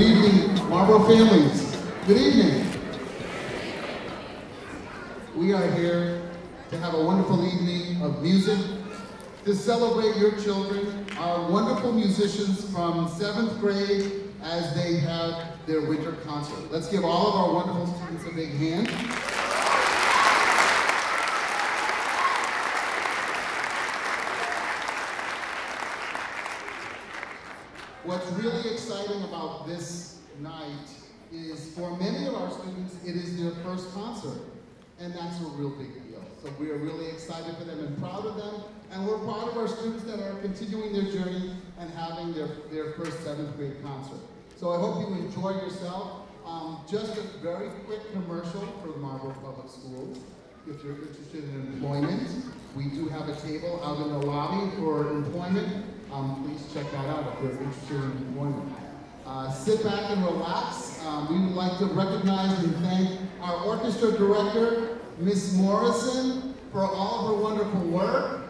Good evening, Marlborough families. Good evening. We are here to have a wonderful evening of music to celebrate your children, our wonderful musicians from seventh grade as they have their winter concert. Let's give all of our wonderful students a big hand. Really exciting about this night is for many of our students, it is their first concert. And that's a real big deal. So we are really excited for them and proud of them. And we're proud of our students that are continuing their journey and having their, their first seventh grade concert. So I hope you enjoy yourself. Um, just a very quick commercial for Marlborough Public Schools. If you're interested in employment, we do have a table out in the lobby for employment. Um, please check that out if you're interested in employment. Uh, sit back and relax. Um, we would like to recognize and thank our orchestra director, Miss Morrison, for all her wonderful work.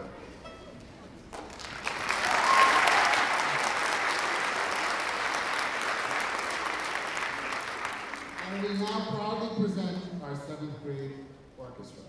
And we now proudly present our seventh grade orchestra.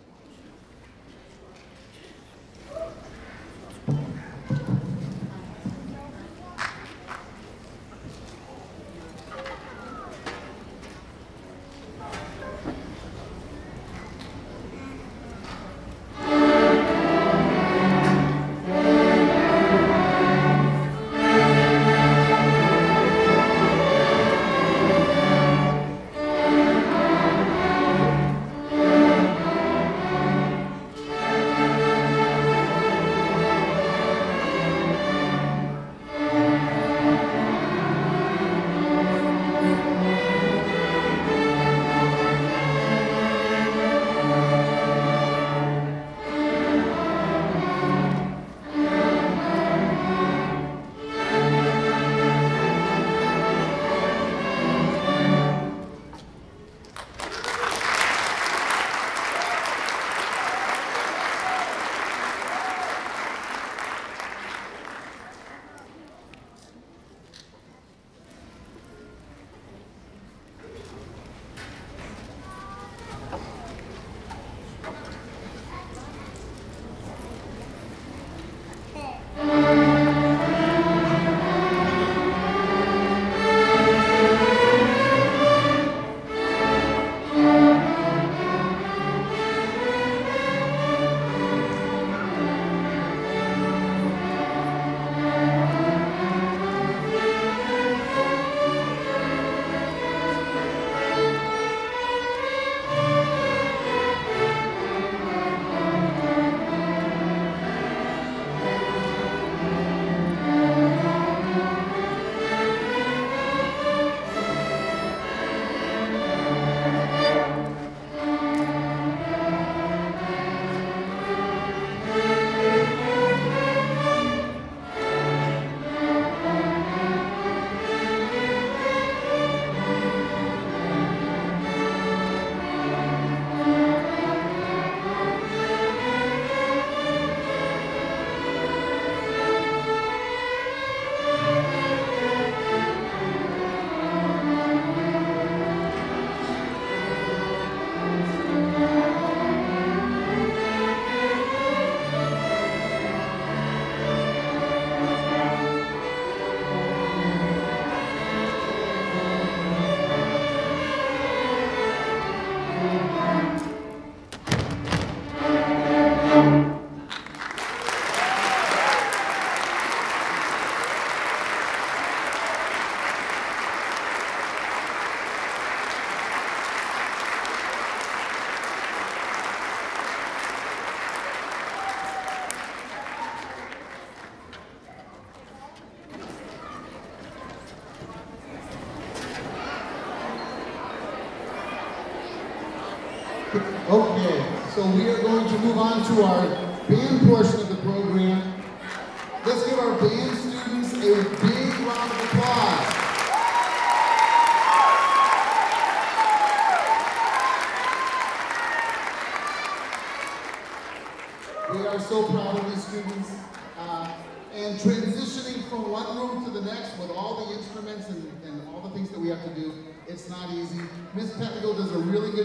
Move on to our band portion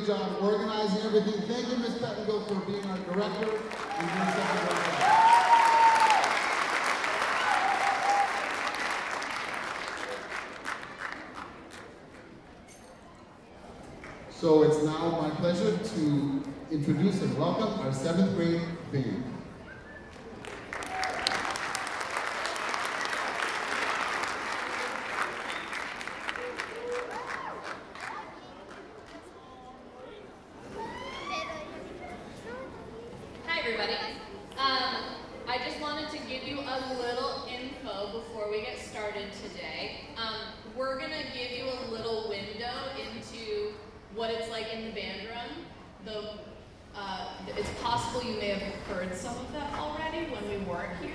job organizing everything. Thank you, Ms. Pettengill, for being our director and doing such a great job. So it's now my pleasure to introduce and welcome our seventh grade band. Hi, everybody. Um, I just wanted to give you a little info before we get started today. Um, we're going to give you a little window into what it's like in the band room. The, uh, it's you may have heard some of that already when we weren't here.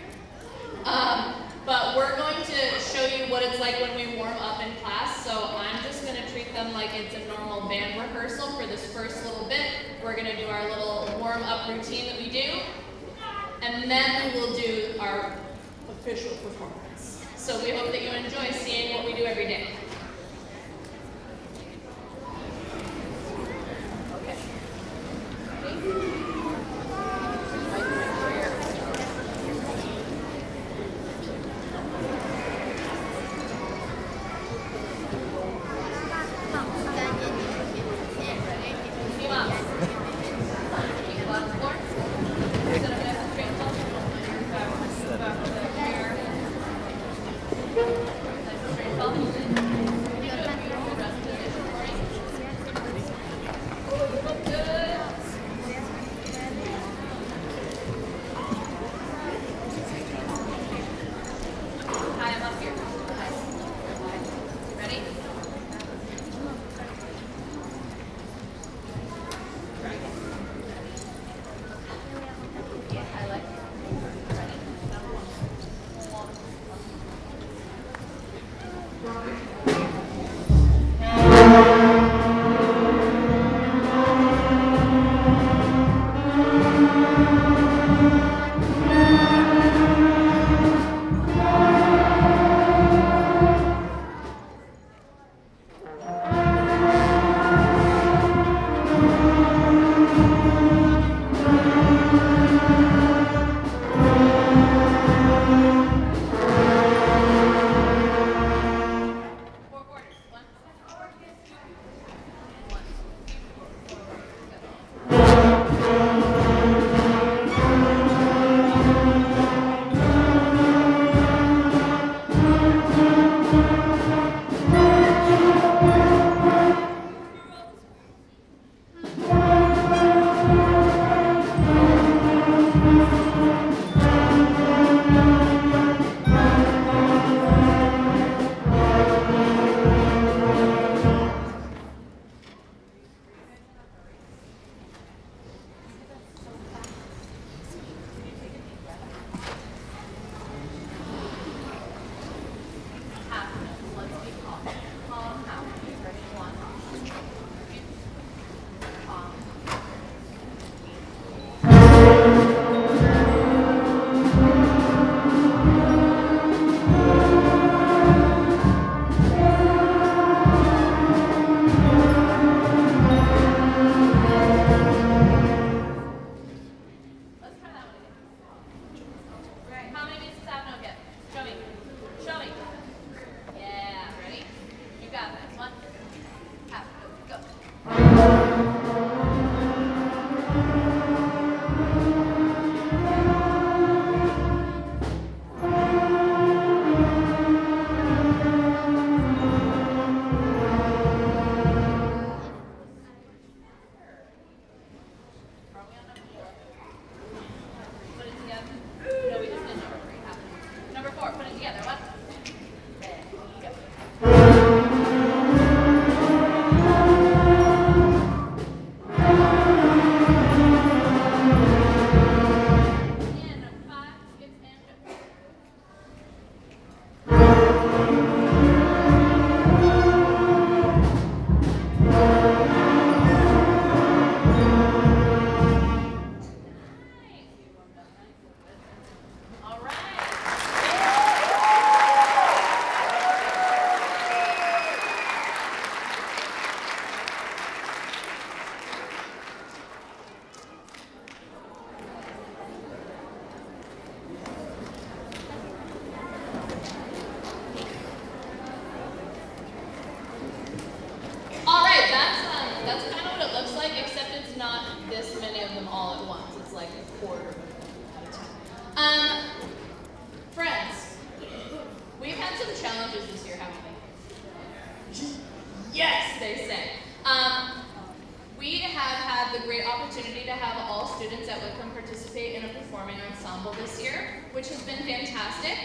Um, but we're going to show you what it's like when we warm up in class. So I'm just going to treat them like it's a normal band rehearsal for this first little bit. We're going to do our little warm up routine that we do. And then we will do our official performance. So we hope that you enjoy seeing what we do every day. Um, friends, we've had some challenges this year, haven't we? Yes, they say. Um, we have had the great opportunity to have all students at Whitcomb participate in a performing ensemble this year, which has been fantastic.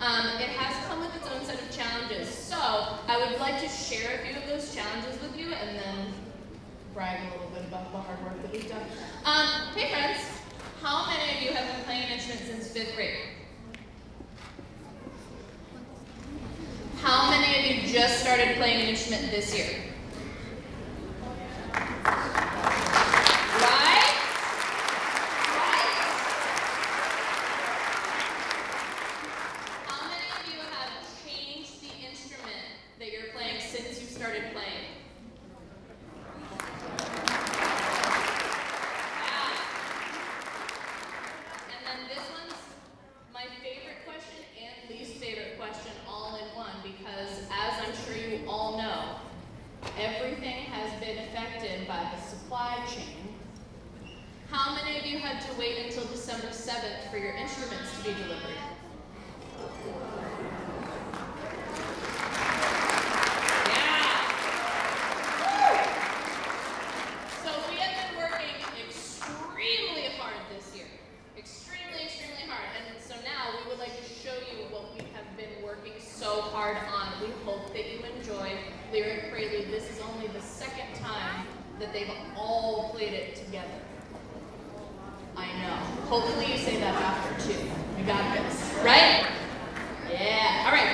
Um, it has come with its own set of challenges. So I would like to share a few of those challenges with you and then brag a little bit about the hard work that we've done. Um, hey friends, how many of you have been playing an instrument since fifth grade? How many of you just started playing an instrument this year? Right? Right? How many of you have changed the instrument that you're playing since you started playing? Yeah. And then this one's my favorite question and least favorite question all in one because as I'm sure you all know, everything has been affected by the supply chain. How many of you had to wait until December 7th for your instruments to be delivered? Yeah. Woo! So we have been working extremely hard this year. Extremely, extremely hard. And so now we would like to show you what we have been working so hard on. We hope that you enjoy Lyric Prelude. This is only the second time that they've all played it together. I know. Hopefully you say that after too. You got this. Right? Yeah. All right,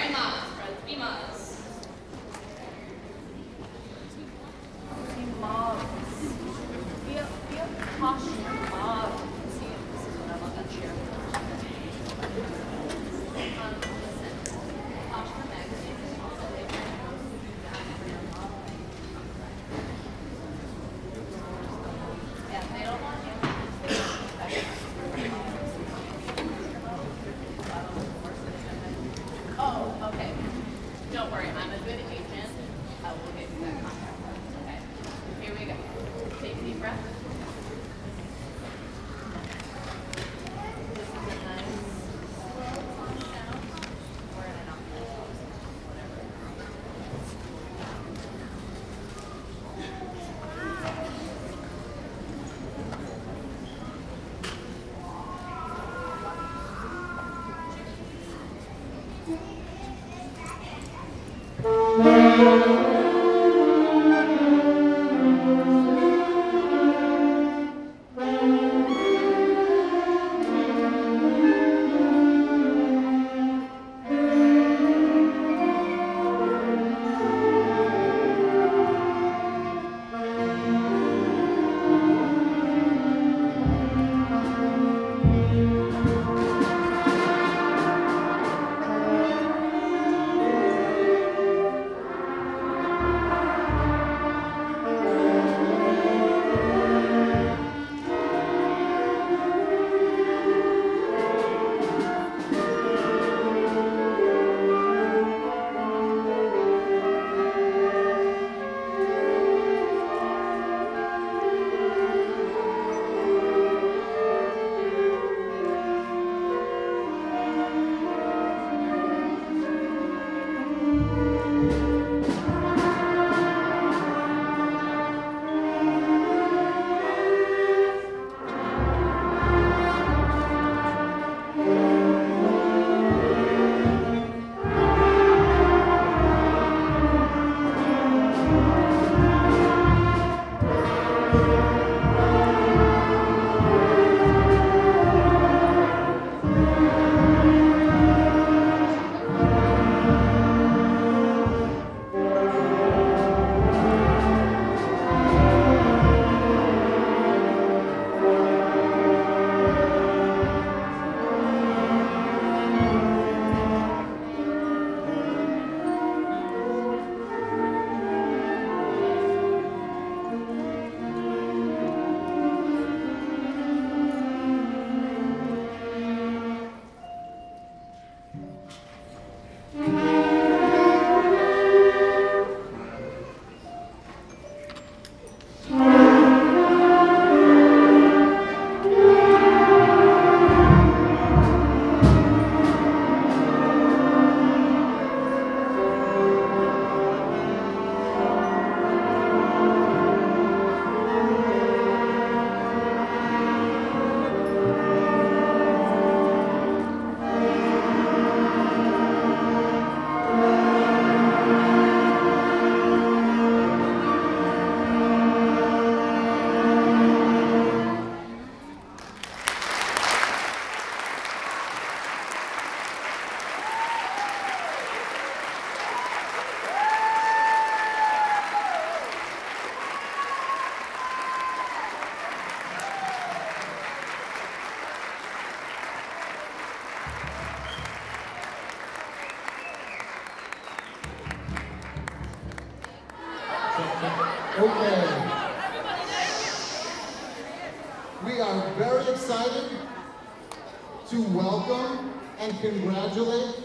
congratulate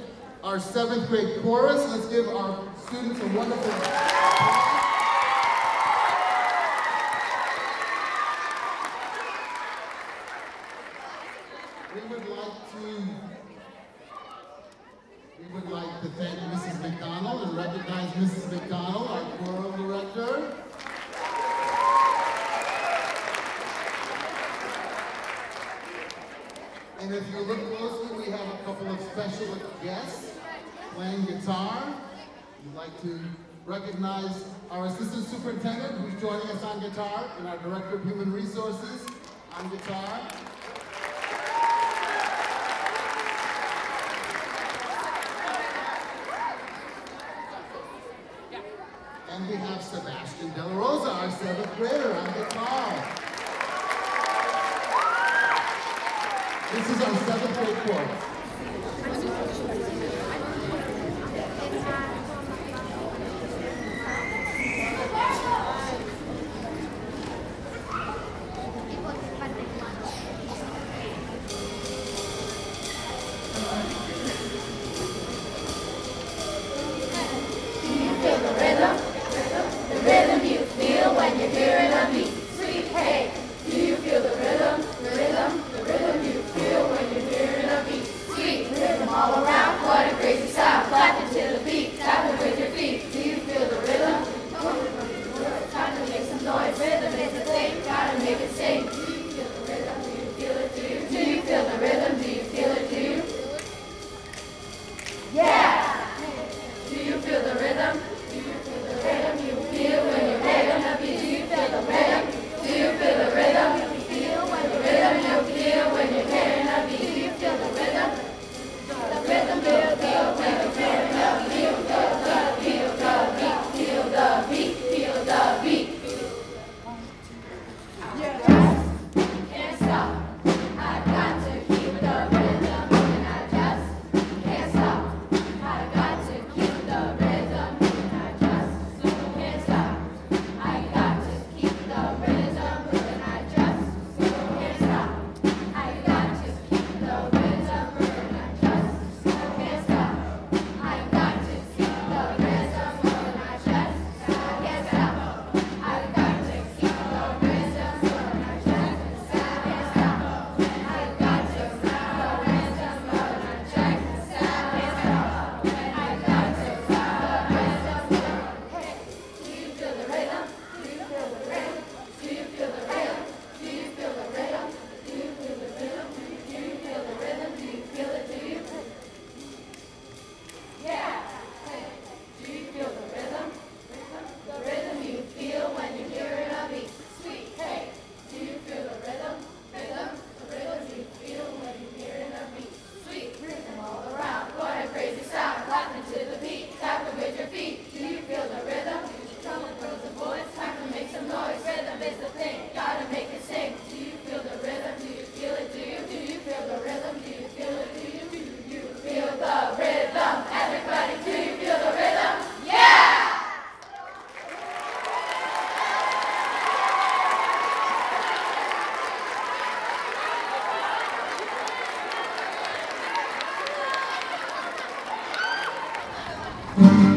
our seventh grade chorus. Let's give our students a wonderful and we have Sebastian De La Rosa, our seventh grader, on the call. This is our seventh grade choir. Thank